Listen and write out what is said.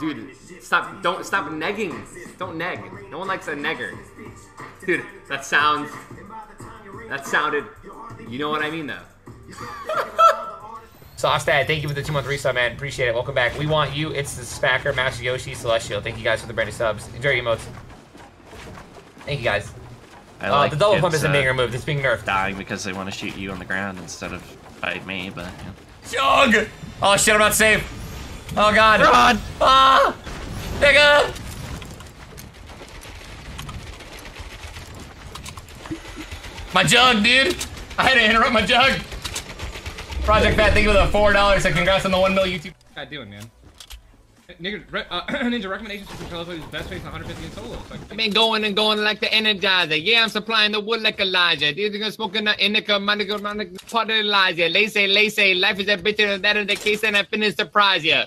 Dude, stop! Don't stop negging. Don't neg. No one likes a negger. Dude, that sounds. That sounded. You know what I mean, though. Saucedad, thank you for the two month resub, man. Appreciate it. Welcome back. We want you. It's the Spacker, Master Yoshi, Celestial. Thank you guys for the brand new subs. Enjoy your emotes. Thank you guys. I Uh, like the double pump isn't uh, being removed. It's being nerfed. Dying because they want to shoot you on the ground instead of fight me, but yeah. Jug! Oh shit, I'm not safe. Oh god. Run! Ah! Nigga! My jug, dude! I had to interrupt my jug! Project Fat, thank you for the four dollars and congrats on the one mil YouTube. guy doing, man? Nigga, uh, ninja recommendations for tell us best face 150 in solos. Like, I've been going and going like the energizer. Yeah, I'm supplying the wood like Elijah. These are smoking in the indica, monica, monica, part of Elijah. They say, they say, life is a bitter that in the case, and I finish surprise ya.